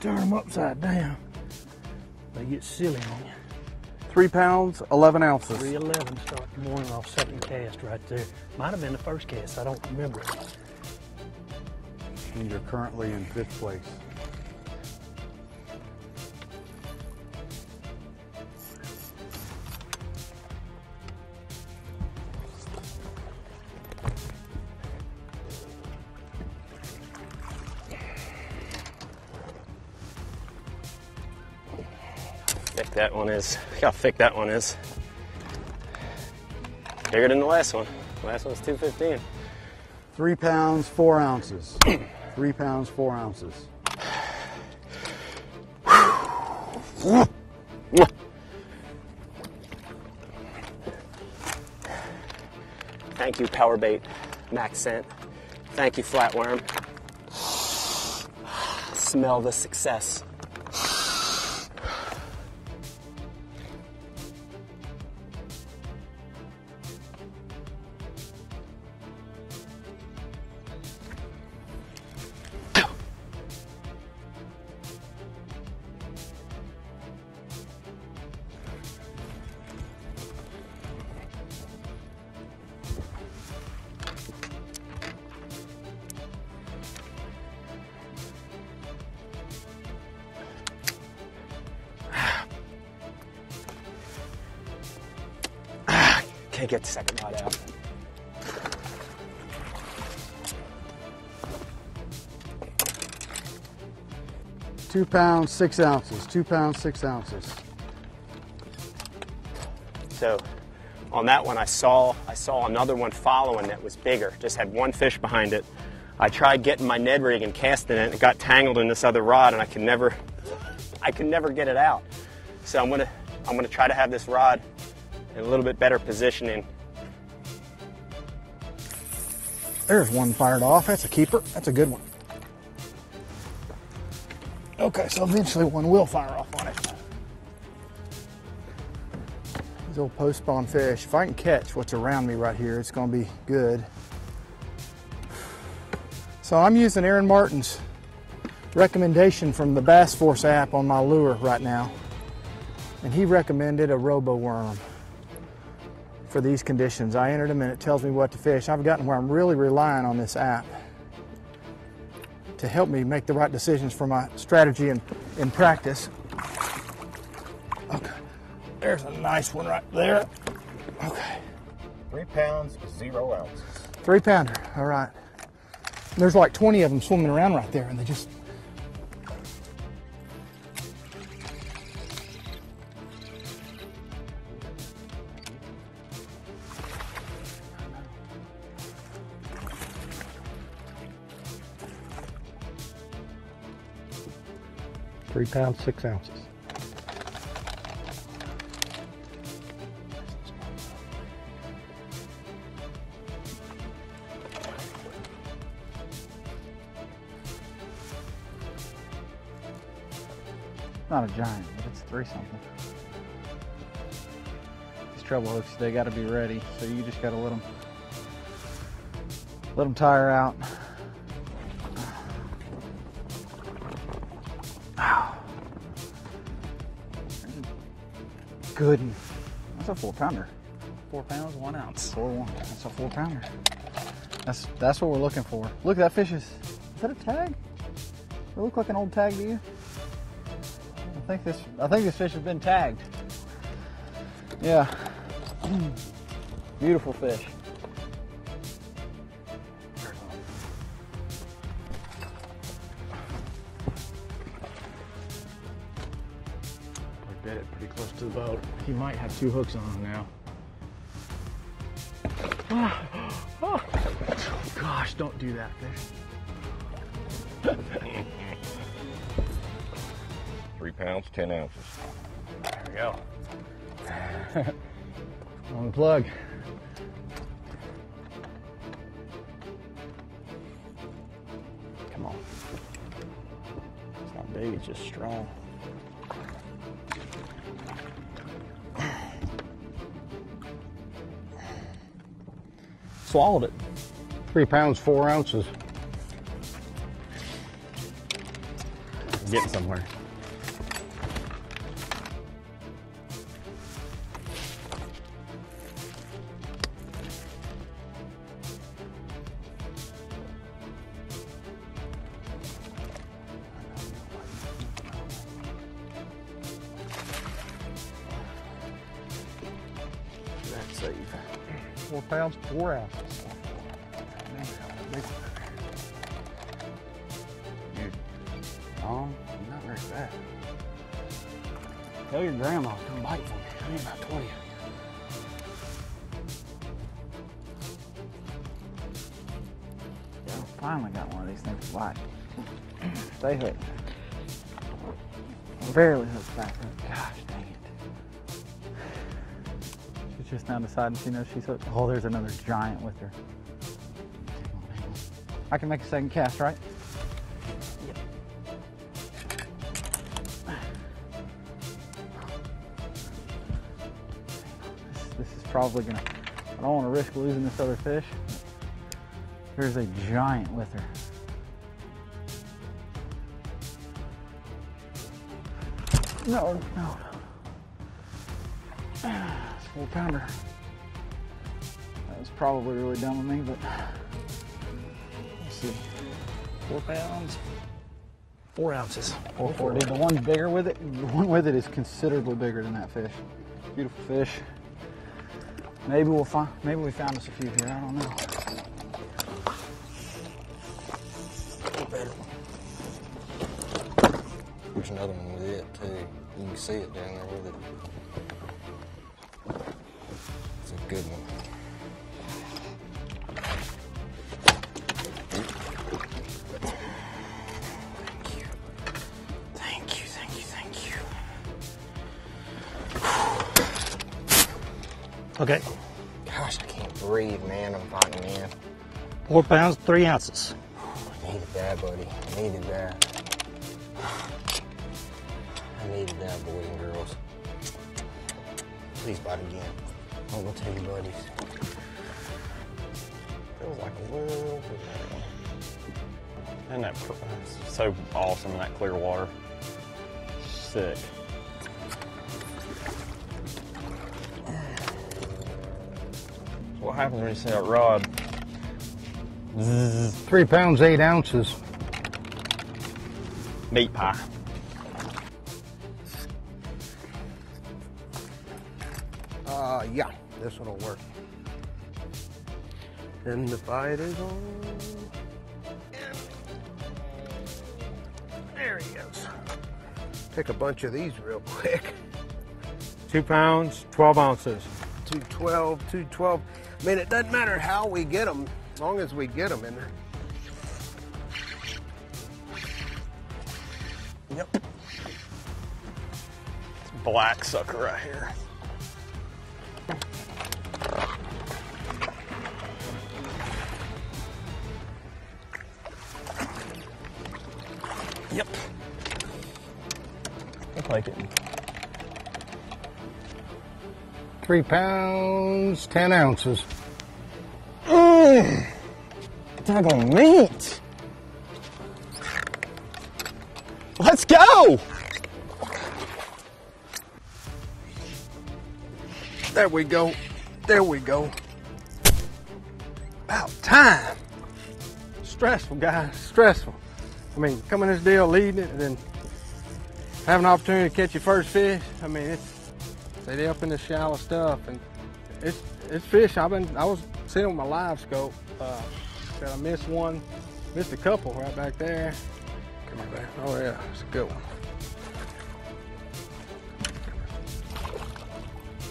think if you turn them upside down, they get silly on you. Three pounds, 11 ounces. 311 start the morning off second cast right there. Might have been the first cast, I don't remember. And you're currently in fifth place. Thick that one is. Look how thick that one is. Bigger than the last one. The last one's 215. Three pounds, four ounces. Three pounds, four ounces. Thank you, Powerbait Max Scent. Thank you, Flatworm. Smell the success. Can't get the second rod out. Two pounds, six ounces. Two pounds, six ounces. So on that one, I saw I saw another one following that was bigger. Just had one fish behind it. I tried getting my Ned rig and casting it. It got tangled in this other rod, and I could never I could never get it out. So I'm gonna I'm gonna try to have this rod in a little bit better positioning. There's one fired off. That's a keeper. That's a good one. Okay, so eventually one will fire off on it. These old post spawn fish. If I can catch what's around me right here, it's going to be good. So I'm using Aaron Martin's recommendation from the Bass Force app on my lure right now. And he recommended a robo worm for these conditions. I entered them and it tells me what to fish. I've gotten where I'm really relying on this app to help me make the right decisions for my strategy and in practice. Okay, there's a nice one right there. Okay, Three pounds, zero ounces. three pounder. All right. There's like 20 of them swimming around right there, and they just. Three pounds, six ounces. Not a giant, but it's three something. These treble hooks, they got to be ready, so you just got to let them let them tire out. Good. That's a four pounder. Four pounds, one ounce. Four one. That's a four pounder. That's that's what we're looking for. Look, at that fish is. Is that a tag? It look like an old tag to you? I think this. I think this fish has been tagged. Yeah. Beautiful fish. I it pretty close to the boat. He might have two hooks on him now. Ah. Oh, gosh, don't do that fish. Three pounds, ten ounces. There we go. on the plug. Come on. It's not big, it's just strong. Swallowed it. Three pounds, four ounces. getting somewhere. 4 pounds, 4 ounces. Dude, no, not very fat. Tell your grandma, come bite for me. I need about 20 finally got one of these things to bite. Stay hooked. Barely hooked back. Gosh dang it. Just now deciding she knows she's hooked. Oh, there's another giant with her. I can make a second cast, right? This, this is probably gonna. I don't want to risk losing this other fish. There's a giant with her. No, no, no. It's four pounder. That was probably really dumb of me, but let's see. Four pounds, four ounces. Four four. Dude, the one bigger with it, the one with it is considerably bigger than that fish. Beautiful fish. Maybe we'll find. Maybe we found us a few here. I don't know. There's another one with it too. You can see it down there with it. It's a good one. Thank you, thank you, thank you. Okay, Gosh, I can't breathe, man. I'm fighting in. four pounds, three ounces. I needed that, buddy. I needed that. I needed that, boys and girls. Please bite again. Gonna tell you, buddies. Feels like a little bit. Isn't that so awesome in that clear water? Sick. What happens when you see that rod? Three pounds, eight ounces. meat pie. Uh, yeah, this one will work. And the bite is on. There he goes. Pick a bunch of these real quick. Two pounds, 12 ounces. 212, 212. I mean, it doesn't matter how we get them, as long as we get them in there. Yep. Black sucker right here. Three pounds, 10 ounces. Mmm. Daggone meat. Let's go. There we go. There we go. About time. Stressful, guys, stressful. I mean, coming this deal, leading it, and then having an opportunity to catch your first fish. I mean, it's they up in the shallow stuff, and it's it's fish. I've been I was seeing with my LiveScope. Uh, said I missed one, missed a couple right back there. Come on, back. Oh yeah, it's a good one.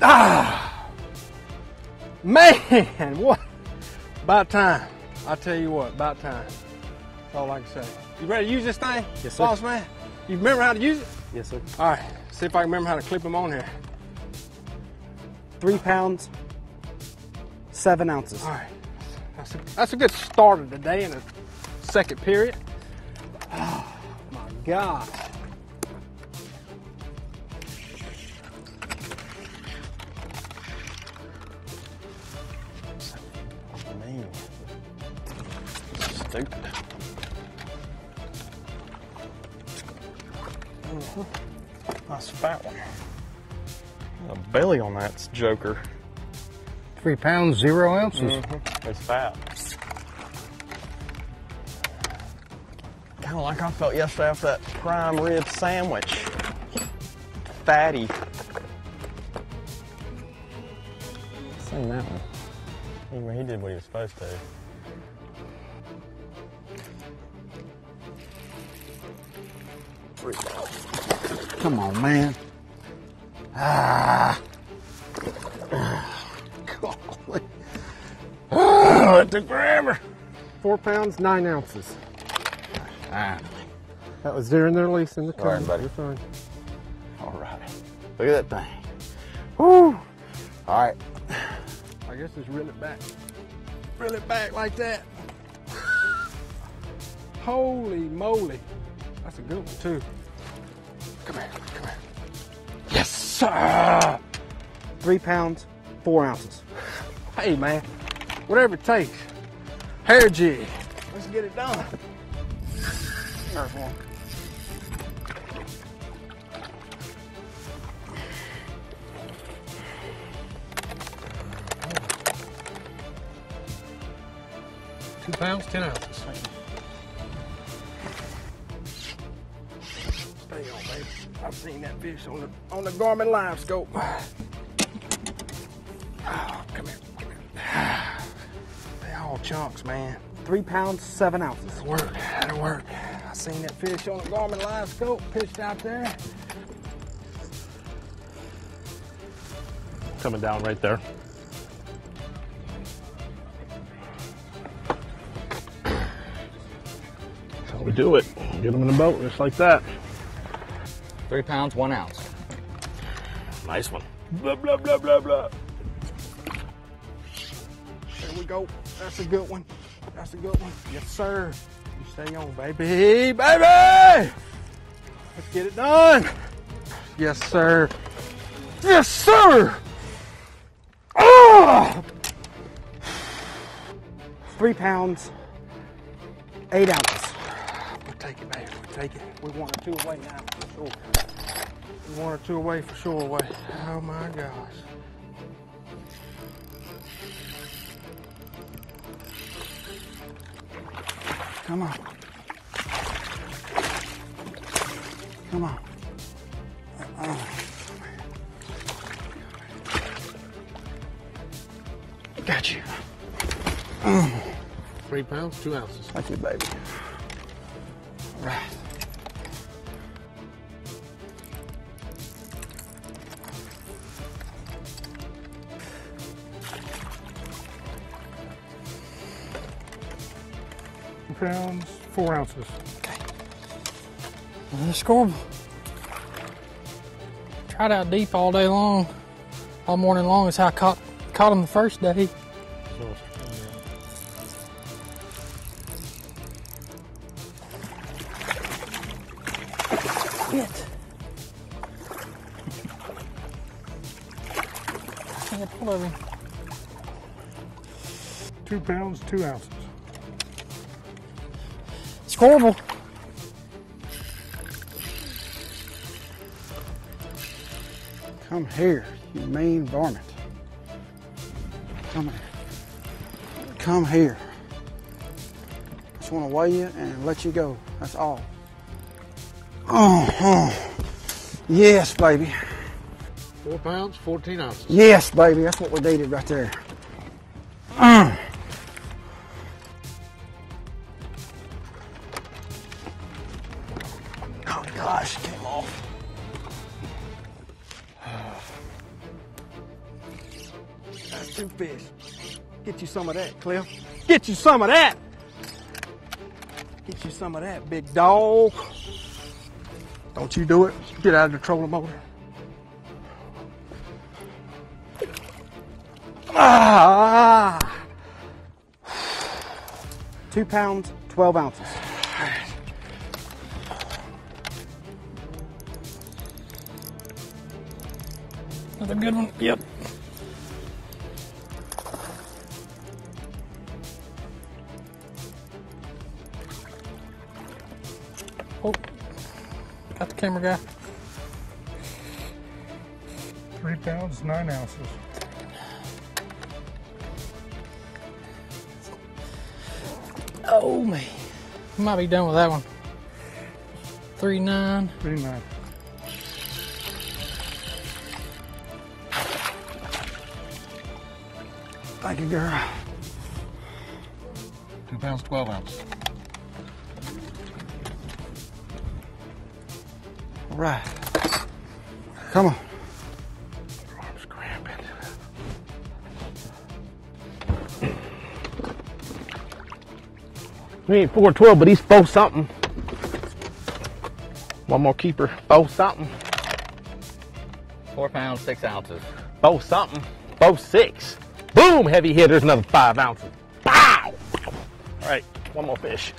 Ah, man, what? About time. I tell you what, about time. That's all I can say. You ready to use this thing? Yes, sir. Boss man? You remember how to use it? Yes, sir. All right, see if I can remember how to clip them on here. Three pounds, seven ounces. All right, that's a, that's a good start of the day in the second period. Oh my God. Man. Stupid. Mm-hmm. Nice fat one. The belly on that's joker. Three pounds, zero ounces. Mm-hmm. It's fat. Kind of like I felt yesterday after that prime rib sandwich. Fatty. Seen that one. He, he did what he was supposed to. Come on, man. Ah. Golly. Oh, it took forever. Four pounds, nine ounces. Finally. That was during their lease in the All right, car. buddy. You're fine. All right. Look at that thing. Woo. All right. I guess just reel it back. Reel it back like that. Holy moly. That's a good one, too. Come here, come here. Sir! Three pounds, four ounces. Hey, man, whatever it takes. Hair jig. Let's get it done. There's one. Two pounds, ten ounces. Stay on, baby. I've seen that fish on the on the Garmin LiveScope. Oh, come here, come here. They all chunks, man. Three pounds, seven ounces. That'll work. That'll work. I seen that fish on the Garmin LiveScope pitched out there. Coming down right there. That's how we do it. Get them in the boat just like that. Three pounds, one ounce. Nice one. Blah, blah, blah, blah, blah. There we go. That's a good one. That's a good one. Yes, sir. You stay on, baby. Baby! Let's get it done. Yes, sir. Yes, sir! Oh! Three pounds, eight ounces. We'll take it, baby. Take it. We one or two away now, for sure. We one or two away for sure away. Oh my gosh. Come on. Come on. Got you. Three pounds, two ounces. Thank you, baby. Right. Pounds, four ounces. Scorb. Tried out deep all day long, all morning long. Is how I caught caught him the first day. Shit. I can't pull him. Two pounds, two ounces. Scorble. Come here, you mean varmint. Come here. Come here. I Just want to weigh you and let you go. That's all. Oh, oh. Yes, baby. Four pounds, 14 ounces. Yes, baby. That's what we needed right there. Mm. Some of that, Cliff. Get you some of that. Get you some of that, big dog. Don't you do it. Get out of the trolling motor. Ah! Two pounds, 12 ounces. Another good one. Yep. Oh, got the camera guy. Three pounds, nine ounces. Oh man, might be done with that one. Three nine. Three nine. Thank you, girl. Two pounds, 12 ounces. All right. Come on. Arms cramping. We ain't 412, but he's four something. One more keeper, four something. Four pounds, six ounces. Four something, four six. Boom, heavy hitters, another five ounces. Pow! All right, one more fish.